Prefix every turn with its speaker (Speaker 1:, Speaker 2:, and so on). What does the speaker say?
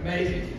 Speaker 1: Amazing.